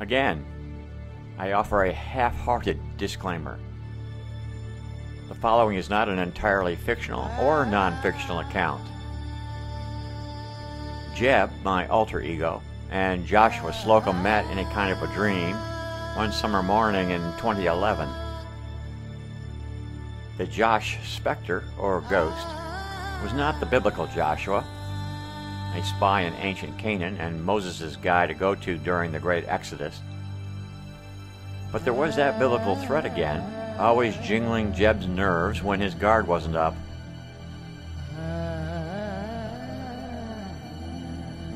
Again, I offer a half hearted disclaimer. The following is not an entirely fictional or non fictional account. Jeb, my alter ego, and Joshua Slocum met in a kind of a dream one summer morning in 2011. The Josh specter, or ghost, was not the biblical Joshua, a spy in ancient Canaan and Moses' guy to go to during the great Exodus. But there was that biblical threat again, always jingling Jeb's nerves when his guard wasn't up.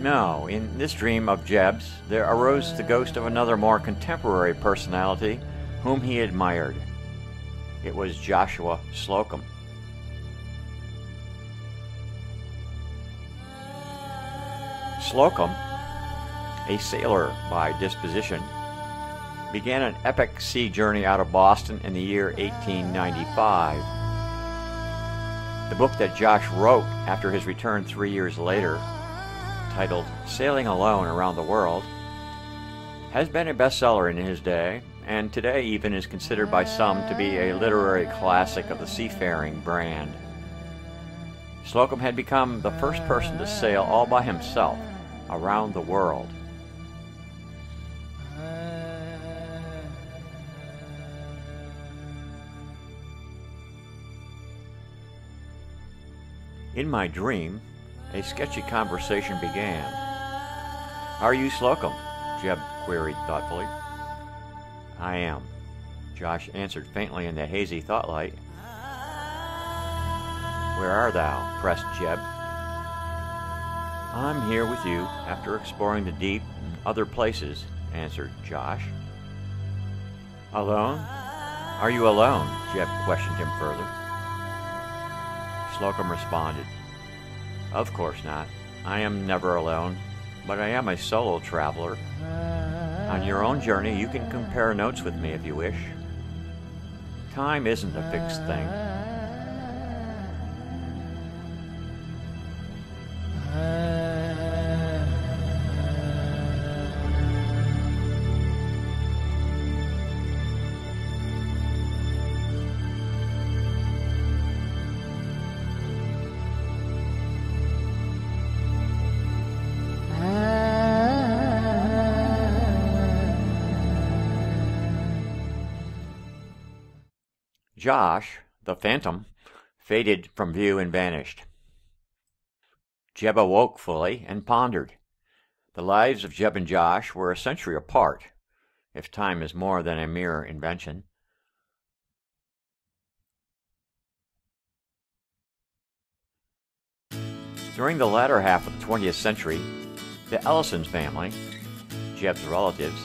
No, in this dream of Jeb's, there arose the ghost of another more contemporary personality whom he admired. It was Joshua Slocum. Slocum, a sailor by disposition, began an epic sea journey out of Boston in the year 1895. The book that Josh wrote after his return three years later, titled Sailing Alone Around the World, has been a bestseller in his day, and today even is considered by some to be a literary classic of the seafaring brand. Slocum had become the first person to sail all by himself around the world. In my dream, a sketchy conversation began. Are you Slocum? Jeb queried thoughtfully. I am, Josh answered faintly in the hazy thought-light. Where art thou? pressed Jeb. I'm here with you after exploring the deep and other places, answered Josh. Alone? Are you alone? Jeff questioned him further. Slocum responded, Of course not. I am never alone, but I am a solo traveler. On your own journey, you can compare notes with me if you wish. Time isn't a fixed thing. Josh, the phantom, faded from view and vanished. Jeb awoke fully and pondered. The lives of Jeb and Josh were a century apart, if time is more than a mere invention. During the latter half of the 20th century, the Ellisons family, Jeb's relatives,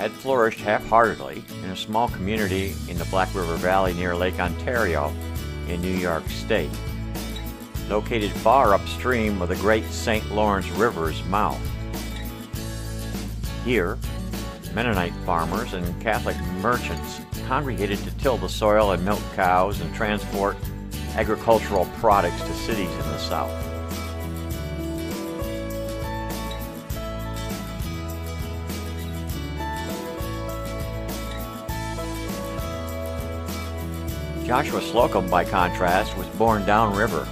had flourished half-heartedly in a small community in the Black River Valley near Lake Ontario in New York State, located far upstream of the great St. Lawrence River's mouth. Here, Mennonite farmers and Catholic merchants congregated to till the soil and milk cows and transport agricultural products to cities in the south. Joshua Slocum, by contrast, was born downriver,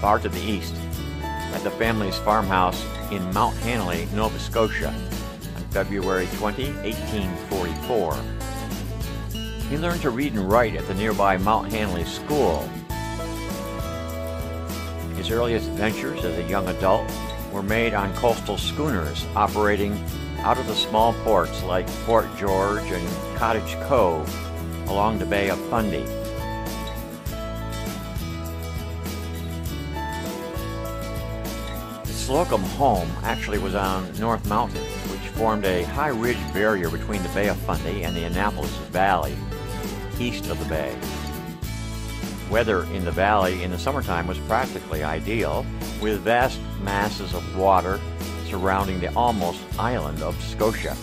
far to the east, at the family's farmhouse in Mount Hanley, Nova Scotia, on February 20, 1844. He learned to read and write at the nearby Mount Hanley School. His earliest ventures as a young adult were made on coastal schooners operating out of the small ports like Fort George and Cottage Cove along the Bay of Fundy. Slocum home actually was on North Mountain, which formed a high ridge barrier between the Bay of Fundy and the Annapolis Valley, east of the bay. Weather in the valley in the summertime was practically ideal, with vast masses of water surrounding the almost island of Scotia.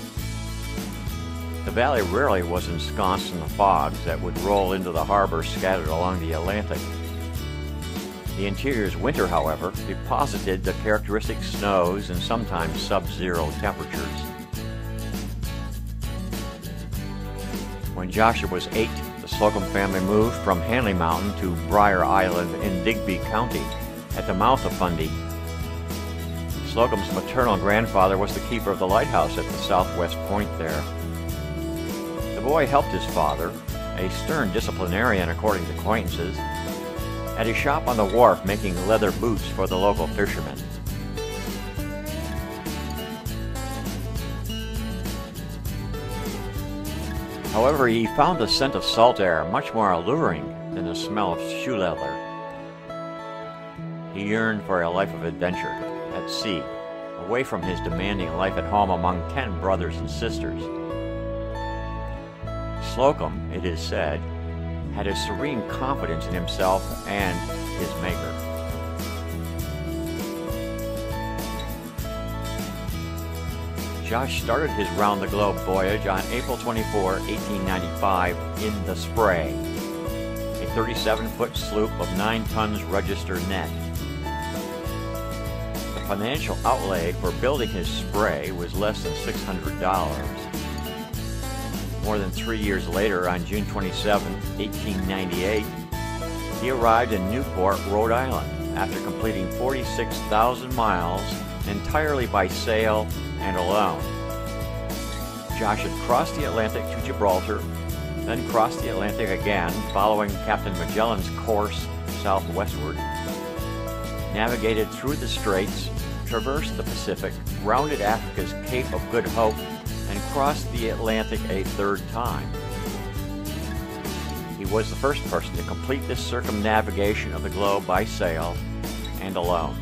The valley rarely was ensconced in the fogs that would roll into the harbor scattered along the Atlantic. The interior's winter, however, deposited the characteristic snows and sometimes sub-zero temperatures. When Joshua was eight, the Slocum family moved from Hanley Mountain to Brier Island in Digby County at the mouth of Fundy. Slocum's maternal grandfather was the keeper of the lighthouse at the southwest point there. The boy helped his father, a stern disciplinarian according to acquaintances, at his shop on the wharf making leather boots for the local fishermen. However, he found the scent of salt air much more alluring than the smell of shoe leather. He yearned for a life of adventure at sea, away from his demanding life at home among ten brothers and sisters. Slocum, it is said, had a serene confidence in himself and his Maker. Josh started his round the globe voyage on April 24, 1895, in the Spray, a 37 foot sloop of 9 tons register net. The financial outlay for building his Spray was less than $600. More than three years later, on June 27, 1898, he arrived in Newport, Rhode Island, after completing 46,000 miles entirely by sail and alone. Josh had crossed the Atlantic to Gibraltar, then crossed the Atlantic again, following Captain Magellan's course southwestward, navigated through the straits, traversed the Pacific, rounded Africa's Cape of Good Hope, crossed the Atlantic a third time. He was the first person to complete this circumnavigation of the globe by sail and alone.